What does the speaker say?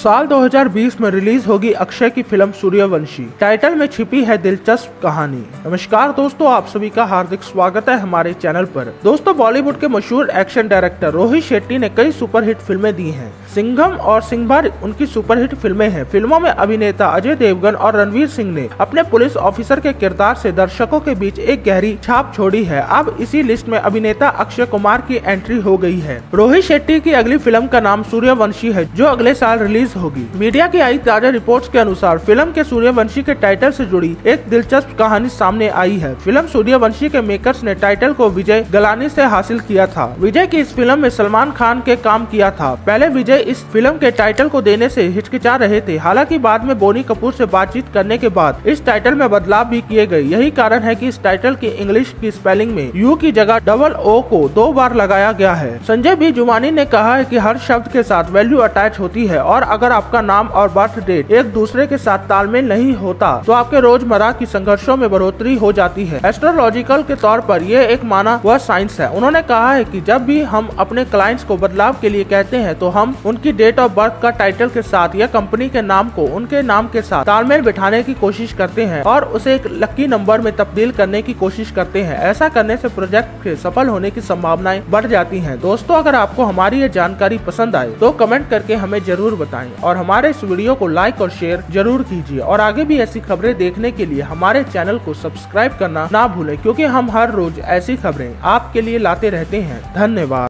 साल 2020 में रिलीज़ होगी अक्षय की फ़िल्म सूर्यवंशी। टाइटल में छिपी है दिलचस्प कहानी। नमस्कार दोस्तों, आप सभी का हार्दिक स्वागत है हमारे चैनल पर। दोस्तों, बॉलीवुड के मशहूर एक्शन डायरेक्टर रोहित शेट्टी ने कई सुपरहिट फ़िल्में दी हैं। सिंघम और सिंघबार उनकी सुपरहिट फ़िल्में हैं। फ़िल्मों में अभिनेता अजय देवगन और रणवीर सिंह ने अपने पुलिस ऑफिसर के किरदार से दर्शकों के बीच एक गहरी छाप छोड़ी है। अब इसी लिस्ट में अभिनेता अक्षय कुमार की एंट्री हो गई है। रोहित शेट्टी की अगली फ़िल्म का नाम सूर्यवंशी है, जो अगले साल रिलीज़ होगी। मीडिया की आई ताज़ा रिपोर्ट्स के अनुसार, फ़िल्म के सूर्यवंशी के टाइटल से जुड़ी एक दिलचस्प कहानी सामने आई है। फ़िल्म सूर्यवंशी के मेकर्स ने टाइटल को विजय गलानी से हासिल किया था। विजय की इस फ़िल्म में सलमान खान के काम किया था। पहले विजय इस फ़िल्म के टाइटल को देने से हिचकिचा रहे थे, हालाँकि बाद में बोनी कपूर से बातचीत करने के बाद इस टाइटल में बदलाव भी किए गए। यही कारण है कि इस टाइटल की इंग्लिश की स्पेलिंग में यू की जगह डबल ओ को दो बार लगाया गया है। संजय बी जुमानी ने कहा है कि हर शब्द के साथ वैल्यू अटैच होती है और अगर आपका नाम और बर्थ डेट एक दूसरे के साथ तालमेल नहीं होता तो आपके रोज़मर्रा की संघर्षों में बढ़ोतरी हो जाती है। एस्ट्रोलॉजिकल के तौर पर यह एक माना वह साइंस है। उन्होंने कहा है कि जब भी हम अपने क्लाइंट्स को बदलाव के लिए कहते हैं तो हम उनकी डेट ऑफ़ बर्थ का टाइटल के साथ या कंपनी के नाम को उनके नाम के साथ तालमेल बिठाने की कोशिश करते हैं और उसे एक लक्की नंबर में तब्दील करने की कोशिश करते हैं। ऐसा करने से प्रोजेक्ट के सफल होने की संभावनाएँ बढ़ जाती हैं। दोस्तों, अगर आपको हमारी ये जानकारी पसंद आए तो कमेंट करके हमें ज़रूर बताएँ। और हमारे इस वीडियो को लाइक और शेयर ज़रूर कीजिए। और आगे भी ऐसी खबरें देखने के लिए हमारे चैनल को सब्सक्राइब करना ना भूलें, क्योंकि हम हर रोज ऐसी खबरें आपके लिए लाते रहते हैं। धन्यवाद।